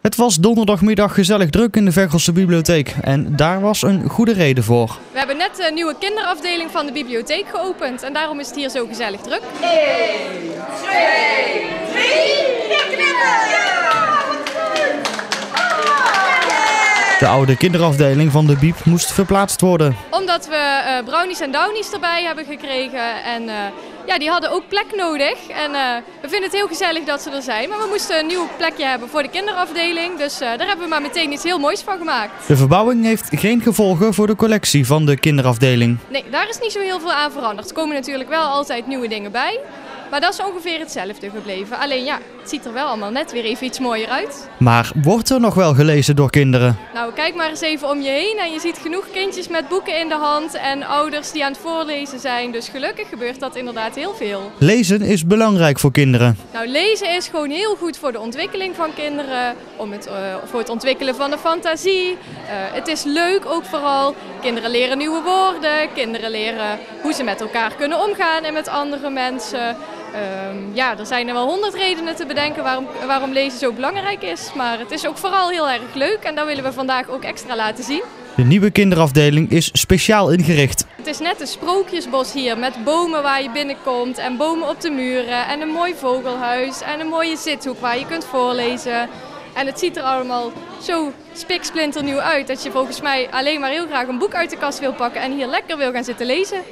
Het was donderdagmiddag gezellig druk in de Veghelse bibliotheek en daar was een goede reden voor. We hebben net een nieuwe kinderafdeling van de bibliotheek geopend en daarom is het hier zo gezellig druk. 1, 2, 3, De oude kinderafdeling van de Biep moest verplaatst worden. Omdat we eh, brownies en downies erbij hebben gekregen en uh, ja, die hadden ook plek nodig. En uh, we vinden het heel gezellig dat ze er zijn, maar we moesten een nieuw plekje hebben voor de kinderafdeling. Dus daar hebben we maar meteen iets heel moois van gemaakt. De verbouwing heeft geen gevolgen voor de collectie van de kinderafdeling. Nee, daar is niet zo heel veel aan veranderd. Er komen natuurlijk wel altijd nieuwe dingen bij. Maar dat is ongeveer hetzelfde gebleven. Alleen ja, het ziet er wel allemaal net weer even iets mooier uit. Maar wordt er nog wel gelezen door kinderen? Nou, kijk maar eens even om je heen en je ziet genoeg kindjes met boeken in de hand en ouders die aan het voorlezen zijn. Dus gelukkig gebeurt dat inderdaad heel veel. Lezen is belangrijk voor kinderen. Nou, lezen is gewoon heel goed voor de ontwikkeling van kinderen, om het, uh, voor het ontwikkelen van de fantasie. Uh, het is leuk ook vooral. Kinderen leren nieuwe woorden, kinderen leren hoe ze met elkaar kunnen omgaan en met andere mensen. Um, ja, er zijn er wel honderd redenen te bedenken waarom, waarom lezen zo belangrijk is. Maar het is ook vooral heel erg leuk en dat willen we vandaag ook extra laten zien. De nieuwe kinderafdeling is speciaal ingericht. Het is net een sprookjesbos hier met bomen waar je binnenkomt en bomen op de muren en een mooi vogelhuis en een mooie zithoek waar je kunt voorlezen. En het ziet er allemaal zo spiksplinternieuw uit dat je volgens mij alleen maar heel graag een boek uit de kast wil pakken en hier lekker wil gaan zitten lezen.